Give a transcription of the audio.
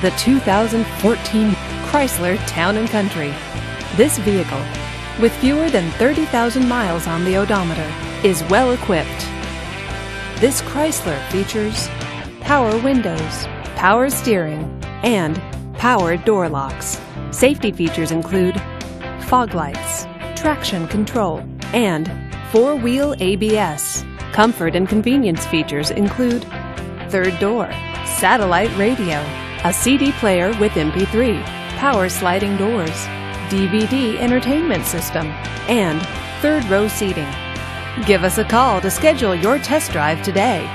The 2014 Chrysler Town & Country. This vehicle, with fewer than 30,000 miles on the odometer, is well equipped. This Chrysler features power windows, power steering, and power door locks. Safety features include fog lights, traction control, and four-wheel ABS. Comfort and convenience features include third door, satellite radio, a CD player with MP3, power sliding doors, DVD entertainment system, and third row seating. Give us a call to schedule your test drive today.